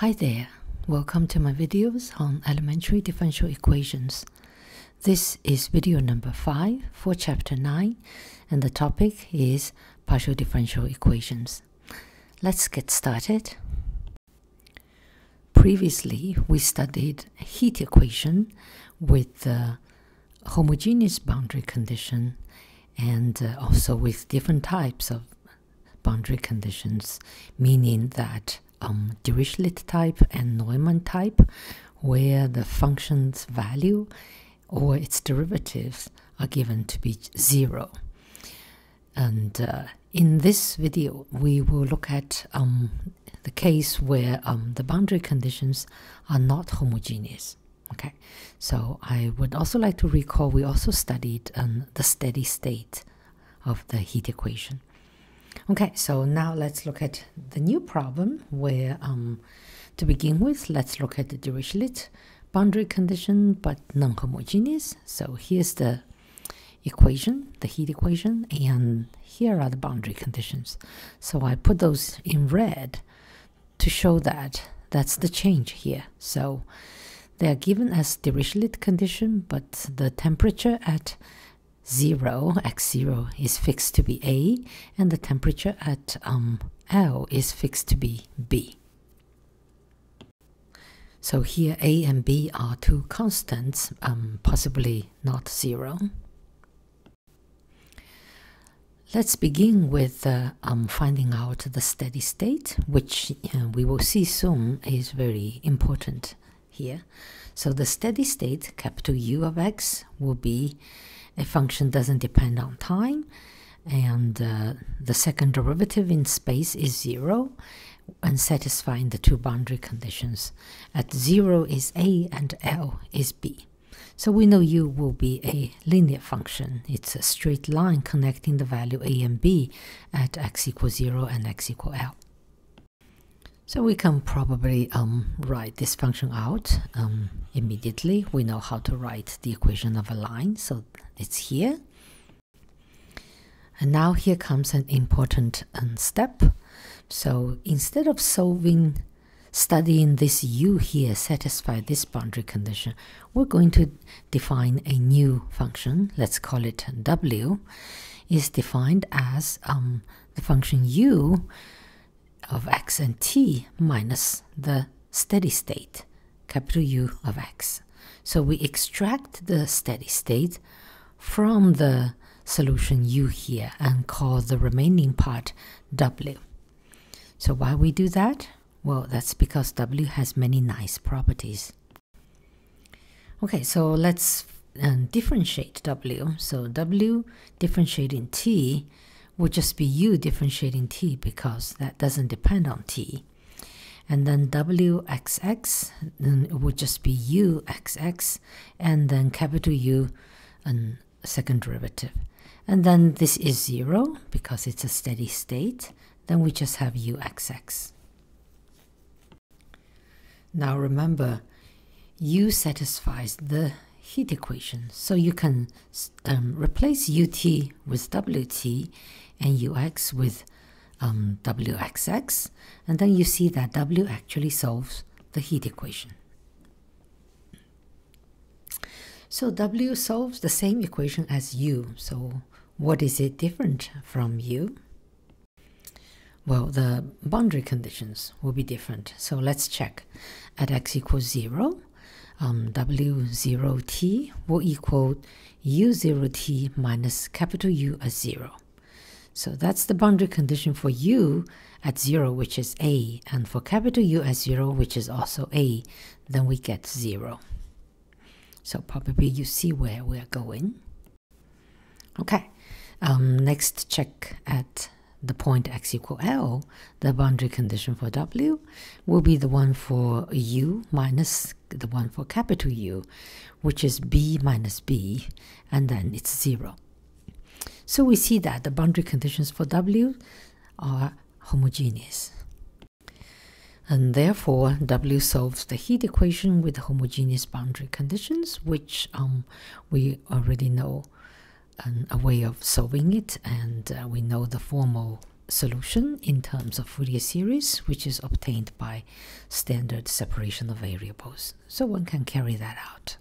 Hi there, welcome to my videos on elementary differential equations. This is video number 5 for chapter 9 and the topic is partial differential equations. Let's get started. Previously, we studied heat equation with the homogeneous boundary condition and uh, also with different types of boundary conditions, meaning that um, Dirichlet type and Neumann type, where the function's value or its derivatives are given to be zero. And uh, in this video, we will look at um, the case where um, the boundary conditions are not homogeneous. Okay, so I would also like to recall we also studied um, the steady state of the heat equation. Okay, so now let's look at the new problem where, um, to begin with, let's look at the Dirichlet boundary condition but non-homogeneous. So here's the equation, the heat equation, and here are the boundary conditions. So I put those in red to show that that's the change here. So they are given as Dirichlet condition, but the temperature at 0, x0 is fixed to be A, and the temperature at um, L is fixed to be B. So here A and B are two constants, um, possibly not 0. Let's begin with uh, um, finding out the steady state, which uh, we will see soon is very important here. So the steady state, capital U of x, will be a function doesn't depend on time and uh, the second derivative in space is zero and satisfying the two boundary conditions. At zero is a and L is b. So we know u will be a linear function. It's a straight line connecting the value a and b at x equals 0 and x equal L. So we can probably um, write this function out um, immediately. We know how to write the equation of a line, so it's here. And now here comes an important um, step. So instead of solving, studying this u here satisfy this boundary condition, we're going to define a new function. Let's call it w. is defined as um, the function u of x and t minus the steady state, capital U of x. So we extract the steady state from the solution u here and call the remaining part w. So why we do that? Well, that's because w has many nice properties. Okay, so let's um, differentiate w. So w differentiating t would just be u differentiating t because that doesn't depend on t. And then wxx then it would just be uxx and then capital U and second derivative. And then this is 0 because it's a steady state. Then we just have uxx. Now remember, u satisfies the heat equation. So you can um, replace ut with wt and ux with um, wxx, and then you see that w actually solves the heat equation. So w solves the same equation as u, so what is it different from u? Well, the boundary conditions will be different, so let's check. At x equals 0, um, w0t will equal u0t minus capital U as 0. So that's the boundary condition for u at 0, which is a, and for capital U at 0, which is also a, then we get 0. So probably you see where we're going. Okay, um, next check at the point x equal L, the boundary condition for W will be the one for U minus the one for capital U, which is B minus B, and then it's 0. So we see that the boundary conditions for W are homogeneous. And therefore, W solves the heat equation with homogeneous boundary conditions, which um, we already know um, a way of solving it, and uh, we know the formal solution in terms of Fourier series, which is obtained by standard separation of variables. So one can carry that out.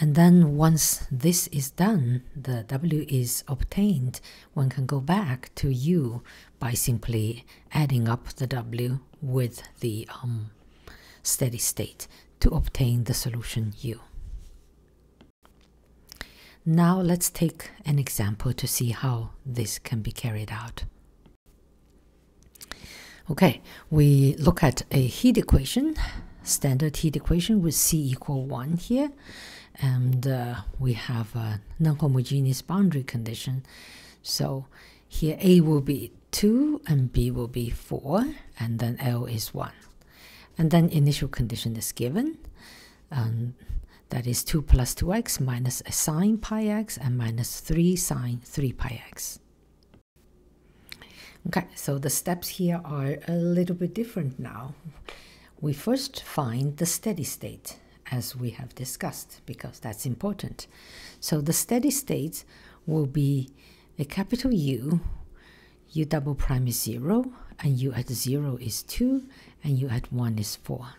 And then once this is done, the W is obtained, one can go back to U by simply adding up the W with the um, steady state to obtain the solution U. Now let's take an example to see how this can be carried out. Okay, we look at a heat equation, standard heat equation with C equal 1 here, and uh, we have a non-homogeneous boundary condition. So here A will be 2 and B will be 4, and then L is 1. And then initial condition is given. Um, that is 2 plus 2x minus a sine pi x and minus 3 sine 3 pi x. Okay, so the steps here are a little bit different now. We first find the steady state, as we have discussed, because that's important. So the steady state will be a capital U, U double prime is 0, and U at 0 is 2, and U at 1 is 4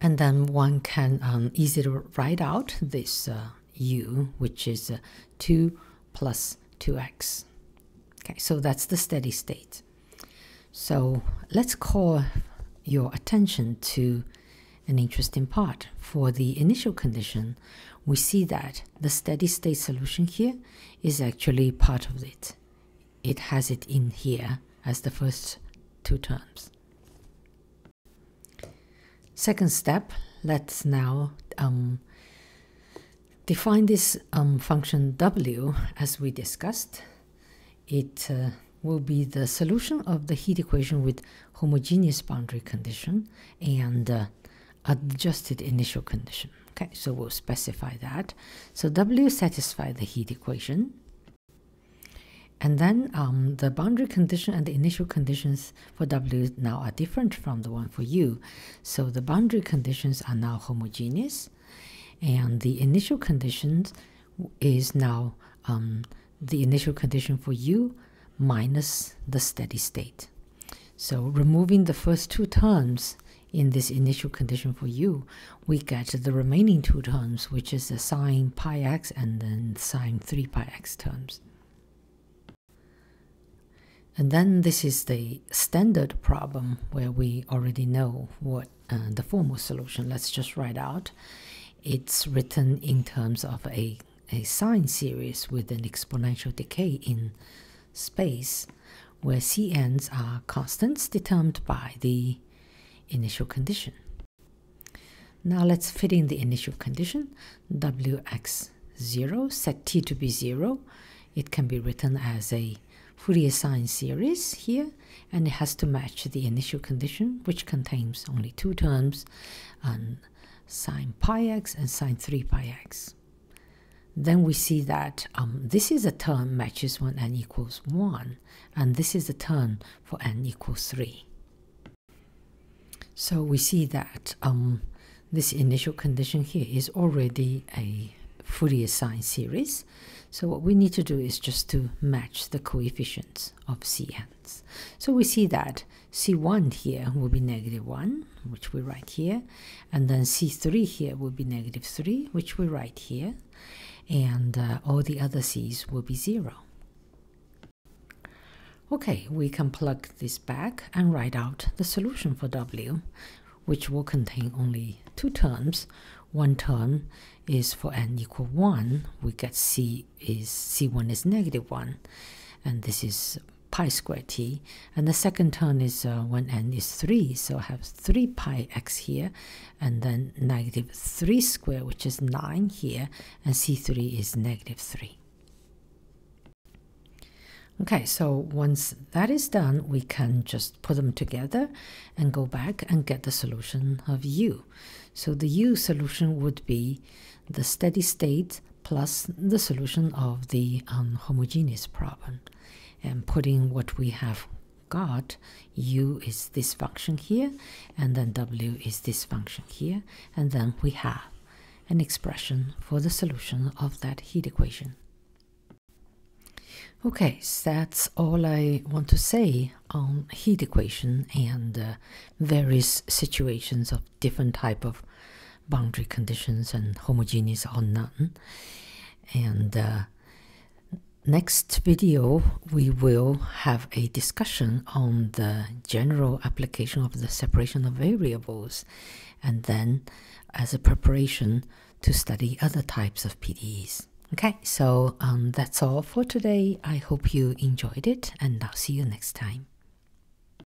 and then one can um, easily write out this uh, u, which is uh, 2 plus 2x. Okay, so that's the steady state. So let's call your attention to an interesting part. For the initial condition, we see that the steady state solution here is actually part of it. It has it in here as the first two terms. Second step, let's now um, define this um, function w as we discussed. It uh, will be the solution of the heat equation with homogeneous boundary condition and uh, adjusted initial condition. Okay, so we'll specify that. So W satisfies the heat equation and then um, the boundary condition and the initial conditions for W now are different from the one for U. So the boundary conditions are now homogeneous, and the initial conditions is now um, the initial condition for U minus the steady state. So removing the first two terms in this initial condition for U, we get the remaining two terms, which is the sine pi x and then sine 3 pi x terms. And then this is the standard problem where we already know what uh, the formal solution. Let's just write out. It's written in terms of a, a sine series with an exponential decay in space where Cn's are constants determined by the initial condition. Now let's fit in the initial condition, wx0, set t to be 0. It can be written as a Fourier sine series here, and it has to match the initial condition, which contains only two terms, and sine pi x and sine 3 pi x. Then we see that um, this is a term matches when n equals 1, and this is a term for n equals 3. So we see that um, this initial condition here is already a Fourier sine series, so what we need to do is just to match the coefficients of Cn's. So we see that C1 here will be negative 1, which we write here, and then C3 here will be negative 3, which we write here, and uh, all the other C's will be 0. Okay, we can plug this back and write out the solution for W, which will contain only two terms. One term is for n equal 1, we get c is c1 is negative 1, and this is pi squared t. And the second term is uh, when n is 3, so I have 3 pi x here, and then negative 3 squared, which is 9 here, and c3 is negative 3. Okay, so once that is done, we can just put them together and go back and get the solution of u. So the u solution would be the steady state plus the solution of the um, homogeneous problem. And putting what we have got, u is this function here, and then w is this function here, and then we have an expression for the solution of that heat equation. Okay, so that's all I want to say on heat equation and uh, various situations of different type of boundary conditions and homogeneous or none. And uh, next video we will have a discussion on the general application of the separation of variables and then as a preparation to study other types of PDEs. Okay, so um, that's all for today. I hope you enjoyed it, and I'll see you next time.